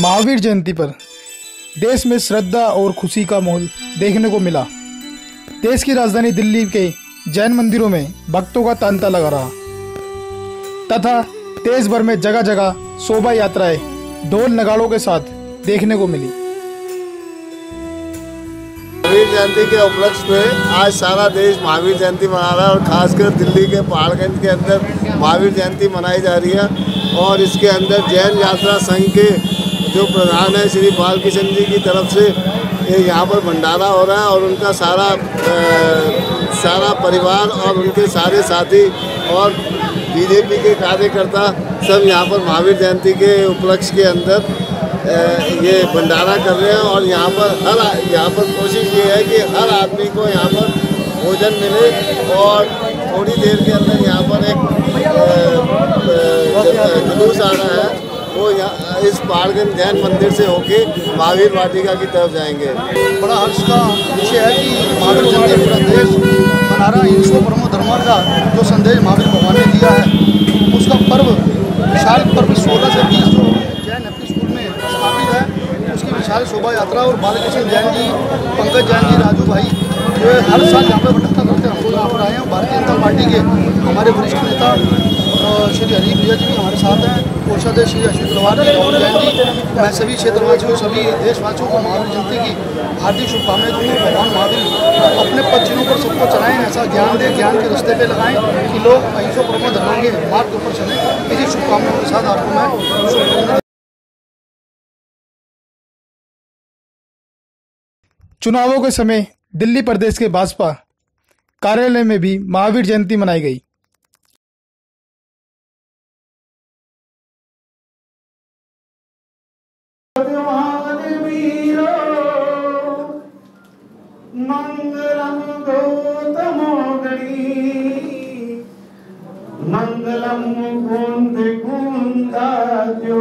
महावीर जयंती पर देश में श्रद्धा और खुशी का माहौल देखने को मिला। देश की राजधानी दिल्ली के जैन मंदिरों में भक्तों का तांता लगा रहा। तथा देश भर में जगह जगह शोभा यात्राएँ ढोल नगाड़ों के साथ देखने को मिली। महावीर जयंती के उपलक्ष्य में आज सारा देश महावीर जयंती मना रहा है और खासकर दिल्ली के पहाड़गंज के अंदर महावीर जयंती मनाई जा रही है। और इसके अंदर जैन यात्रा संघ के जो प्रधान है श्री बाल किशन जी की तरफ़ से यहाँ पर भंडारा हो रहा है और उनका सारा अ, सारा परिवार और उनके सारे साथी और बीजेपी के कार्यकर्ता सब यहाँ पर महावीर जयंती के उपलक्ष्य के अंदर ये भंडारा कर रहे हैं और यहाँ पर हर यहाँ पर कोशिश ये है कि हर आदमी को यहाँ पर भोजन मिले और थोड़ी देर के अंदर यहाँ पर एक जुलूस आ रहा है वो यहाँ, इस पहाड़गंज जैन मंदिर से होके महावीर वाटिका की तरफ़ जाएँगे। बड़ा हर्ष का विषय है कि महावीर जयंती पूरा देश मना रहा परमो धर्म का जो संदेश महावीर भगवान ने दिया है, उसका पर्व, विशाल पर्व सोलह से बीस जो जैन एफ़ स्कूल में स्थापित है, उसकी विशाल शोभा यात्रा और बालकृष्ण जैन जी, पंकज जैन जी, राजू भाई, जो हर साल यहाँ पर भटकता करते हम लोग यहाँ पर आए हैं। भारतीय जनता पार्टी के हमारे वरिष्ठ नेता श्री हरी प्रिया जी भी हमारे साथ हैं कोषाध्यक्ष श्री अशोक गलवार जी राहुल जैन जी, मैं सभी क्षेत्रवासियों सभी देशवासियों को महावीर जयंती की हार्दिक शुभकामनाएँ दूँगा। भगवान महावीर अपने चिन्हों पर सबको चलाएँ, ऐसा ज्ञान दे, ज्ञान के रास्ते पे लगाएँ कि लोग अहिंसा परम धर्म के मार्ग पर चलें। इसी शुभकामनाओं के साथ आपको मैं चुनावों के समय दिल्ली प्रदेश के भाजपा कार्यालय में भी महावीर जयंती मनाई गई। मंगलम गौतमोगणी मंगलम मुकुंद कुंदाद्यो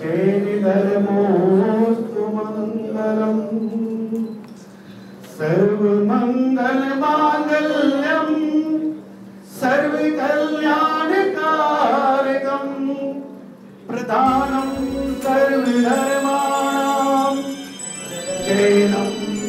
जय धर्मोस्तु मंगलम सर्वमंगल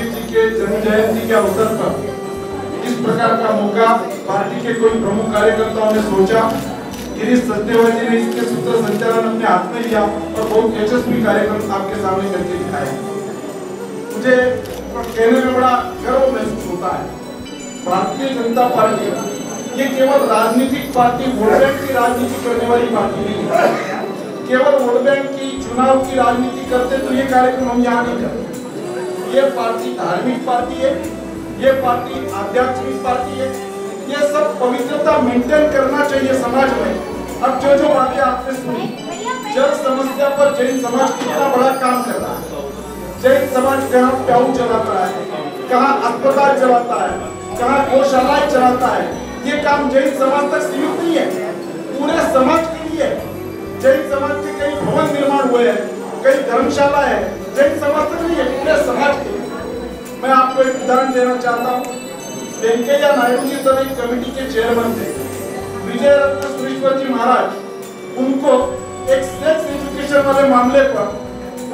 महावीर जी के जन्म जयंती के अवसर पर इस प्रकार का मौका पार्टी के कोई प्रमुख कार्यकर्ताओं ने सोचा। गिरीश सत्यवाल जी ने इसके सूत्र संचालन अपने हाथ में लिया और बहुत यशस्वी कार्यक्रम आपके सामने करके दिखाया। मुझे कहने में बड़ा गर्व महसूस होता है। भारतीय जनता पार्टी ये केवल राजनीतिक पार्टी, वोट बैंक की राजनीति करने वाली पार्टी नहीं है। केवल वोट बैंक की चुनाव की राजनीति करते तो ये कार्यक्रम हम यहाँ नहीं करते। ये पार्टी धार्मिक पार्टी है, ये पार्टी आध्यात्मिक पार्टी है। ये सब पवित्रता मेंटेन करना चाहिए समाज में। अब जो जो बातें आपने सुनी जल समस्या पर जैन समाज कितना बड़ा काम कर रहा है। जैन समाज कहाँ प्याऊ चलाता है, कहाँ अस्पताल चलाता है, कहाँ गौशालाएँ चलाता है। ये काम जैन समाज तक सीमित नहीं है, पूरे समाज के लिए। जैन समाज के कई भवन निर्माण हुए हैं, कई धर्मशाला है, जैन समाज तक नहीं है, पूरे उदाहरण देना चाहता हूँ। वेंकैया नायडू जी सर एक कमेटी के चेयरमैन थे। विजय रत्न सुरेश्वर जी महाराज, उनको एक सेक्स एजुकेशन वाले मामले पर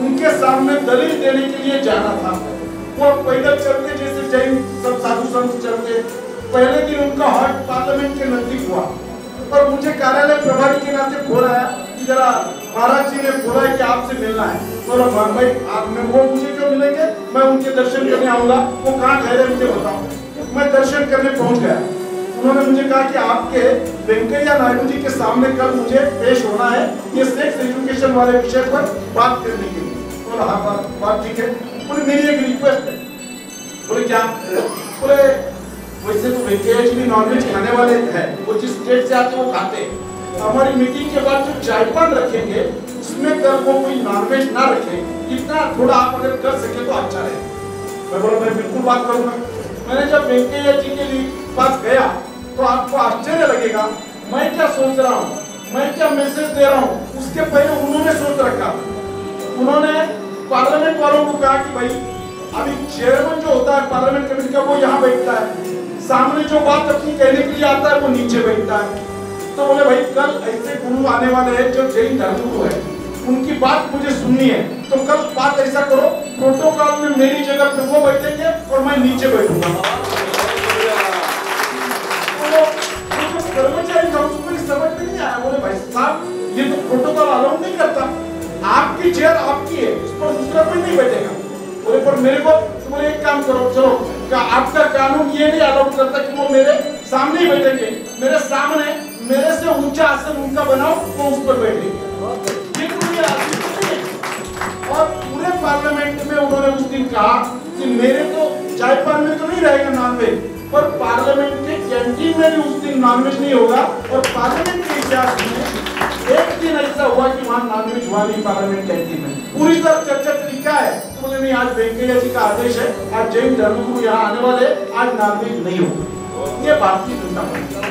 उनके सामने दलील देने के लिए जाना था। वो पैदल चलते जैसे जैन सब साधु संत चलते। पहले दिन उनका हॉट पार्लियामेंट के नज़दीक हुआ। और मुझे कार्यालय प्रभारी के नाते फ़ोन आया कि जरा महाराज जी ने बोला है कि आपसे मिलना है। और भाई आप में वो मुझे क्यों मिलेंगे? मैं उनके दर्शन करने आऊँगा, वो कहाँ ठहरे मुझे बताओ। मैं दर्शन करने पहुँच गया। उन्होंने मुझे कहा कि आपके वेंकैया नायडू जी के सामने कल मुझे पेश होना है ये सेक्स एजुकेशन वाले विषय पर बात करने के लिए। बोला हाँ बात बात ठीक है। बोले, मेरी एक रिक्वेस्ट है। बोले, क्या? बोले, वैसे तो वेंकैया जी भी नॉनवेज खाने वाले हैं, वो जिस स्टेट से आते हैं वो खाते हैं। हमारी मीटिंग के बाद जो चायपान रखेंगे उसमें कल वो कोई नॉनवेज ना रखे। इतना थोड़ा आप अगर कर सके तो अच्छा रहे। मैं बोला, मैं बिल्कुल बात करूँगा। मैंने जब वेंकैया जी के लिए पास गया तो आपको आश्चर्य लगेगा, मैं क्या सोच रहा हूँ? मैं क्या मैसेज दे रहा हूँ? उसके पहले उन्होंने सोच रखा। उन्होंने पार्लियामेंट वालों को कहा कि भाई, अभी चेयरमैन जो होता है पार्लियामेंट कमेटी का, वो यहाँ बैठता है। सामने जो बात अपनी कहने के लिए आता है, वो नीचे बैठता है। तो बोले, भाई, कल ऐसे गुरु आने वाले हैं जो जैन धर्मगुरु है। उनकी बात मुझे सुननी है। तो कल बात ऐसा करो, प्रोटोकॉल में मेरी जगह पे वो बैठेंगे और मैं नीचे बैठूँगा। तो कर्मचारी समझ में नहीं आया, बोले भाई साहब, ये तो प्रोटोकॉल अलाउ नहीं करता। आपकी चेयर आपकी है उस पर दूसरा कोई नहीं बैठेगा। बोले, पर मेरे को तो बोले, एक काम करो, चलो का आपका कानून ये नहीं अलाउ करता कि वो मेरे सामने ही बैठेंगे? मेरे सामने, मेरे से ऊँचा आसन उनका बनाओ, वो उस पर बैठेंगे। पार्लियामेंट में उन्होंने उस दिन कहा कि मेरे तो जायपान में तो नहीं रहेगा नॉनवेज, पर पार्लियामेंट के कैंटीन में भी उस दिन नॉनवेज नहीं होगा और पार्लियामेंट के इतिहास में एक दिन ऐसा हुआ कि वहाँ नॉनवेज हुआ नहीं पार्लियामेंट कैंटीन में। पूरी तरह चर्चा लिखा है? तो बोले, नहीं, आज वेंकैया जी का आदेश है, आज जैन धर्मगुरु यहाँ आने वाले आज नॉनवेज नहीं होगा। ये भारतीय जनता पार्टी